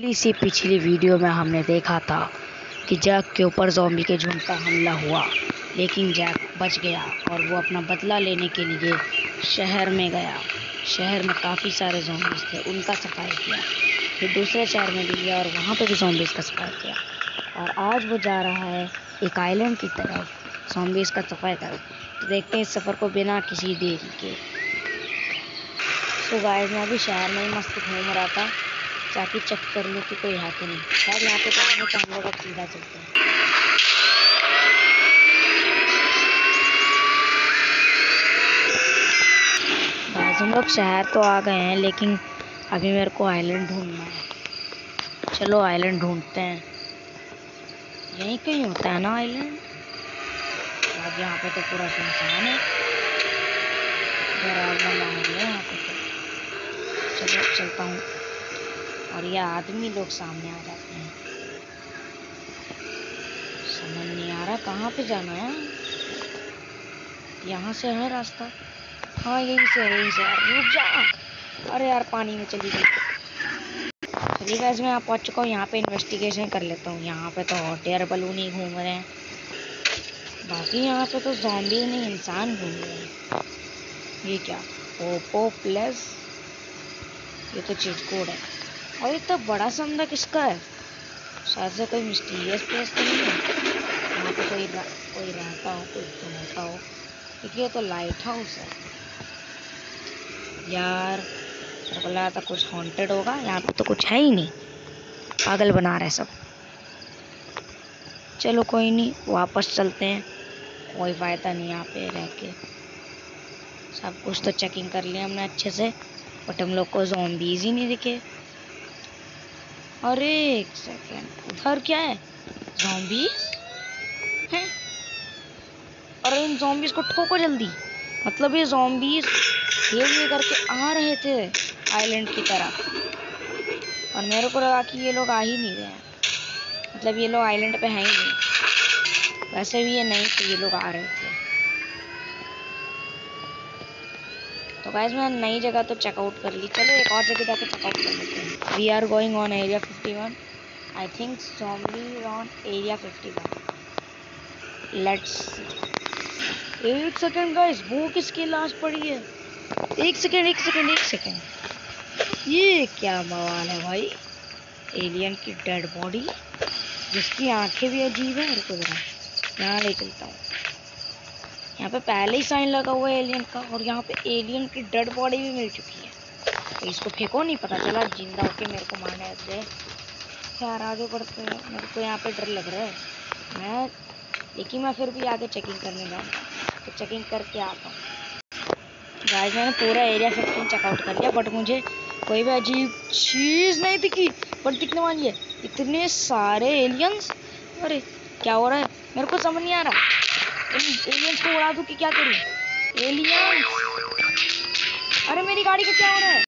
सी पिछली वीडियो में हमने देखा था कि जैक के ऊपर जॉम्बी के झुंड का हमला हुआ। लेकिन जैक बच गया और वो अपना बदला लेने के लिए शहर में गया। शहर में काफ़ी सारे जॉम्बीज थे, उनका सफ़ाई किया। फिर दूसरे शहर में भी गया और वहाँ पे भी जॉम्बीज़ का सफ़ाई किया। और आज वो जा रहा है एक आइलैंड की तरफ़ जॉम्बीज़ का सफ़ाई कर। तो देखते हैं इस सफ़र को बिना किसी देरी के। तो गाइस मैं अभी शहर में ही मस्त घूम रहा था। ताकि चेक कर लूँ कि कोई है कि नहीं। शायद यहाँ पे तो हम लोग अब सीधा चलते हैं। हम लोग शहर तो आ गए हैं, लेकिन अभी मेरे को आइलैंड ढूंढना है। चलो आइलैंड ढूंढते हैं। यहीं कहीं होता है ना आइलैंड आज यहाँ पे तो पूरा सुनसान है। डरावना यहाँ पे तो। चलो, चलता हूँ। और ये आदमी लोग सामने आ जाते हैं। समझ नहीं आ रहा कहाँ पे जाना है। यहाँ से है रास्ता। हाँ यहीं से है यहीं से। रुक जा। अरे यार, पानी में चली गई। चलिए गैस मैं यहाँ पहुँच चुका हूँ। यहाँ पे इन्वेस्टिगेशन कर लेता हूँ। यहाँ पे तो हॉट एयर बलून ही घूम रहे हैं। बाकी यहाँ पे तो जॉम्बी नहीं, इंसान घूम रहे हैं। ये क्या? ओप्पो प्लस ये तो चीज़ कोड है। और इतना बड़ा संदा किसका है? शायद से कोई मिस्टीरियस प्लेस तो नहीं है। यहाँ पे कोई कोई रहता हो, कोई घूमता हो। क्योंकि ये तो लाइट हाउस है। यार लगा था कुछ हॉन्टेड होगा। यहाँ पे तो कुछ है ही नहीं। पागल बना रहे सब। चलो, कोई नहीं। वापस चलते हैं। कोई फ़ायदा नहीं यहाँ पे रह के। सब कुछ तो चेकिंग कर लिया हमने अच्छे से। बट हम लोग को जोम्बीज ही नहीं दिखे। अरे एक सेकेंड उधर क्या है? जॉम्बीज हैं? अरे इन जॉम्बीज को ठोको जल्दी। मतलब ये जॉम्बीज ये ये करके आ रहे थे आइलैंड की तरफ़ और मेरे को लगा कि ये लोग आ ही नहीं रहे हैं। मतलब ये लोग आइलैंड पे हैं ही नहीं। वैसे भी ये नहीं थे ये लोग आ रहे थे। तो गाइज़ मैं नई जगह तो चेकआउट कर ली। चलो एक और जगह जाकर चेकआउट कर लेते हैं। We are going on area 51 I think zombie on area 51 let's एक सेकेंड गाइज़ वो किसकी लाश पड़ी है. एक सेकेंड एक सेकेंड एक सेकेंड ये क्या बवाल है भाई? एलियन की डेड बॉडी जिसकी आँखें भी अजीब है रुको जरा यहाँ ले चलता हूँ। यहाँ पे पहले ही साइन लगा हुआ है एलियन का और यहाँ पे एलियन की डेड बॉडी भी मिल चुकी है। तो इसको फेंको नहीं पता चला, ज़िंदा होके मेरे को मारने दे यार, आगे बढ़ते हैं। मेरे को यहाँ पे डर लग रहा है। मैं लेकिन मैं फिर भी आगे चेकिंग करने जाऊँगा तो चेकिंग करके आता हूँ। गाइस मैंने पूरा एरिया फिफ्टीन चेकआउट कर लिया बट मुझे कोई भी अजीब चीज़ नहीं दिखी। बट दिखने वाली है। इतने सारे एलियंस अरे, क्या हो रहा है? मेरे को समझ नहीं आ रहा। एलियंस को उड़ा दूँ कि क्या करूँ? एलियंस अरे मेरी गाड़ी का क्या हो रहा है?